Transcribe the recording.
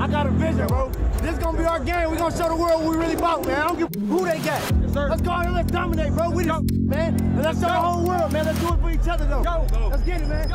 I got a vision, bro. This is gonna be our game. We gonna show the world what we really about, man. I don't give who they got. Let's go out here, let's dominate, bro. We just, man. And let's show the whole world, man. Let's do it for each other, though. Go. Let's get it, man.